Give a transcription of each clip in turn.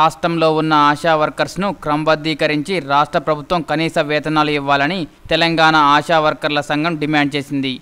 రాష్ట్రంలో ఉన్న ఆశా వర్కర్స్ను క్రమబద్ధీకరించి రాష్ట్ర ప్రభుత్వం కనీస వేతనాలు ఇవ్వాలని తెలంగాణ ఆశా వర్కర్ల సంఘం డిమాండ్ చేసింది.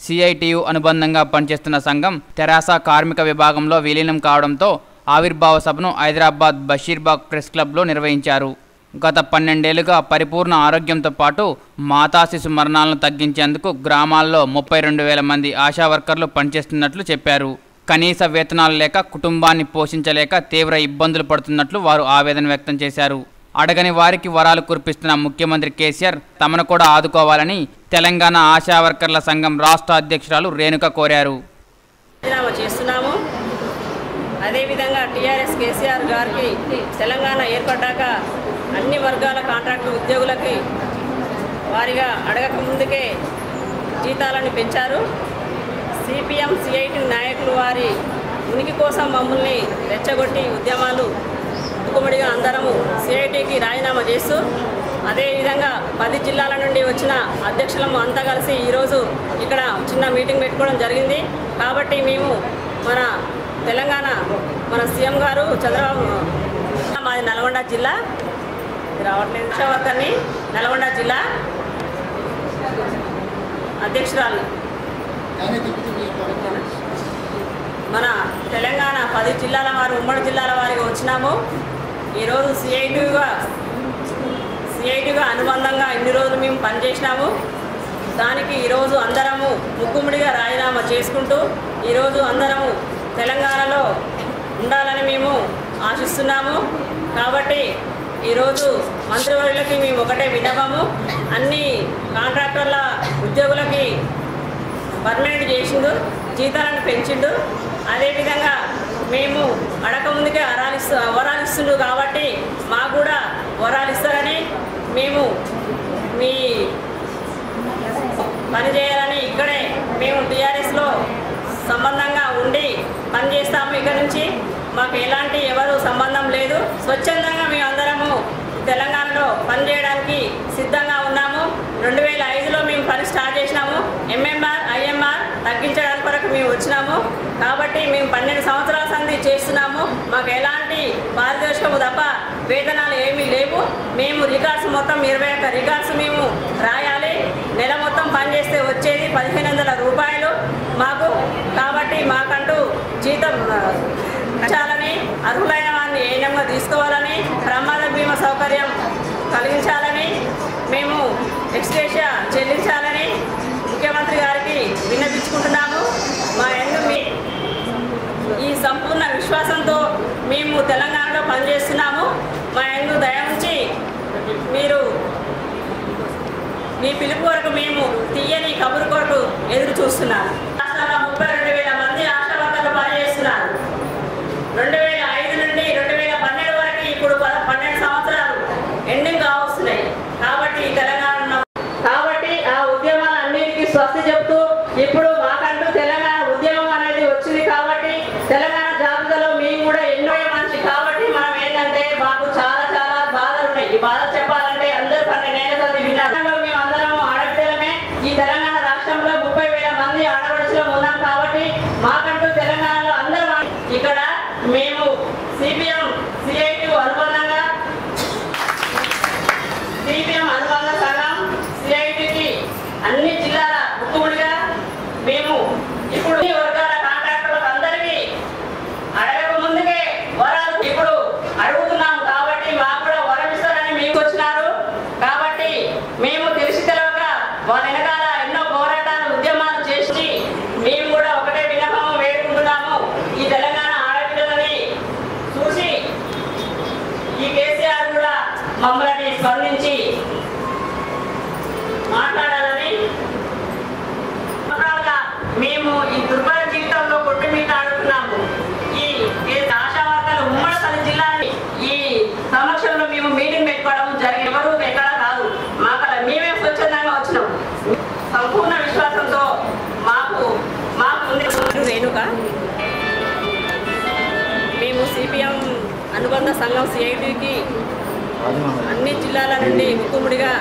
సిఐటియు అనుబంధంగా పనిచేస్తున్న సంఘం తెరాస కార్మిక విభాగంలో విలీనం కావడంతో ఆవిర్భావ సభను హైదరాబాద్ బషీర్బాగ్ ప్రెస్ క్లబ్లో నిర్వహించారు. గత పన్నెండేళ్ళుగా పరిపూర్ణ ఆరోగ్యంతో పాటు మాతా శిశు మరణాలను తగ్గించేందుకు గ్రామాల్లో ముప్పై రెండు వేల మంది ఆశా వర్కర్లు పనిచేస్తున్నట్లు చెప్పారు. కనీస వేతనాలు లేక కుటుంబాన్ని పోషించలేక తీవ్ర ఇబ్బందులు పడుతున్నట్లు వారు ఆవేదన వ్యక్తం చేశారు. అడగని వారికి వరాలు కురిపిస్తున్న ముఖ్యమంత్రి కేసీఆర్ తమను కూడా ఆదుకోవాలని తెలంగాణ ఆశా వర్కర్ల సంఘం రాష్ట్ర అధ్యక్షురాలు రేణుక కోరారు. చేస్తున్నాము. అదేవిధంగా టీఆర్ఎస్ కేసీఆర్ గారికి తెలంగాణ ఏర్పడ్డాక అన్ని వర్గాల కాంట్రాక్టు ఉద్యోగులకి వారిగా అడగక ముందుకే జీతాలను పెంచారు. సిపిఎం సిఐటి నాయకులు వారి ఉనికి కోసం మమ్మల్ని రెచ్చగొట్టి ఉద్యమాలు కుమ్మడిగా అందరము సిఐటికి రాజీనామా చేస్తూ అదేవిధంగా పది జిల్లాల నుండి వచ్చిన అధ్యక్షులము అంతా కలిసి ఈరోజు ఇక్కడ చిన్న మీటింగ్ పెట్టుకోవడం జరిగింది. కాబట్టి మేము మన తెలంగాణ మన సీఎం గారు చంద్రబాబు మాది నల్గొండ జిల్లా. రావట్లేదు వర్కర్ని నల్గొండ జిల్లా అధ్యక్షురాలు. మన తెలంగాణ పది జిల్లాల వారు ఉమ్మడి జిల్లాల వారికి వచ్చినాము. ఈరోజు సిఐటిగా సిఐటిగా అనుబంధంగా ఇన్ని రోజులు మేము పనిచేసినాము. దానికి ఈరోజు అందరము ముక్కుముడిగా రాజీనామా చేసుకుంటూ ఈరోజు అందరము తెలంగాణలో ఉండాలని మేము ఆశిస్తున్నాము. కాబట్టి ఈరోజు మంత్రివర్యులకి మేము ఒకటే విన్నపము. అన్ని కాంట్రాక్టర్ల ఉద్యోగులకి పర్మనెంట్ చేసిండు జీతాలను పెంచిండు. అదేవిధంగా మేము అడక ముందుకే వరాలిస్తు వరాలిస్తుండు కాబట్టి మాకు కూడా వరాలు ఇస్తారని మేము మీ పని చేయాలని ఇక్కడే మేము టీఆర్ఎస్లో సంబంధంగా ఉండి పని చేస్తాము ఇక్కడ నుంచి. మాకు ఎలాంటి ఎవరు సంబంధం లేదు. స్వచ్ఛందంగా మేమందరము తెలంగాణలో పనిచేయడానికి సిద్ధంగా ఉన్నాము. రెండు వేల ఐదులో మేము పని స్టార్ట్ చేసినాము. ఎంఎంఆర్ తగ్గించడానికి వరకు మేము వచ్చినాము. కాబట్టి మేము పన్నెండు సంవత్సరాల సంధి చేస్తున్నాము. మాకు ఎలాంటి పారితోషికము తప్ప వేతనాలు ఏమీ లేవు. మేము రికార్డ్స్ మొత్తం ఇరవై ఒక్క రికార్డ్స్ మేము రాయాలి. నెల మొత్తం పనిచేస్తే వచ్చేది పదిహేను వందల రూపాయలు మాకు. కాబట్టి మాకంటూ జీతం చాలని అర్హులైన వారిని ఏనంగా తీసుకోవాలని ప్రమాద బీమా సౌకర్యం కలిగించాలని మేము ఎక్స్గ్రేషియా చెల్లించాలని ముఖ్యమంత్రి గారికి విన్నపించుకుంటున్నాము మా ఎందు మీ ఈ సంపూర్ణ విశ్వాసంతో మేము తెలంగాణలో పనిచేస్తున్నాము. మా ఎందు దయ ఉంచి మీరు మీ పిలుపు వరకు మేము తీయని కబురు కొరకు ఎదురు చూస్తున్నాము కూడా ఎన్నో మనిషి కాబట్టి మనం ఏంటంటే మాకు చాలా చాలా బాధలు ఉన్నాయి. ఈ బాధలు చెప్పాలంటే అందరూ పన్నె నేను విన్నాను మేము అందరం ఆడపిల్లమే ఈ తెలంగాణ రాష్ట్రంలో ముప్పై వేల మంది ఆడపడుచులో ఉన్నాం కాబట్టి మాకంటూ తెలంగాణలో అందరూ ఇక్కడ మేము సిపిఎం సిఐటి అనుబంధంగా సిపిఎం అనుబంధ సంఘం సిఐటికి అన్ని జిల్లాల ముక్కుముడిగా మేము ఇప్పుడు ఈ వర్గాల కాంట్రాక్టర్లకు అందరికీ అడగక ముందుకే వరాలు ఇప్పుడు అడుగుతున్నాం కాబట్టి మాకు కూడా వరం ఇస్తారని మీకు వచ్చినారు. కాబట్టి మేము తెలిసి తెలవక వాళ్ళ వెనకాల ఎన్నో పోరాటాలు ఉద్యమాలు చేసి మేము కూడా ఒకటే విన్నపము వేడుకుంటున్నాము. ఈ తెలంగాణ ఆడపిల్లలని చూసి ఈ కేసీఆర్ కూడా మమ్మల్ని స్పందించి మాట్లాడారు ఓవరాల్గా మేము ఈ దుర్భర జీవితంలో కొట్టుమీట ఆడుతున్నాము ఈ ఈ ఆశావార్తలు ఉమ్మడి పది జిల్లాని ఈ సమక్షంలో మేము మీటింగ్ పెట్టుకోవడం జరిగి ఎవరు ఎక్కడ కాదు మాకు మేమే స్వచ్ఛందంగా వచ్చినాం సంపూర్ణ విశ్వాసంతో మాకు మాకు రేణుక. మేము సిపిఎం అనుబంధ సంఘం సిఐటికి అన్ని జిల్లాల నుండి ముక్కుముడిగా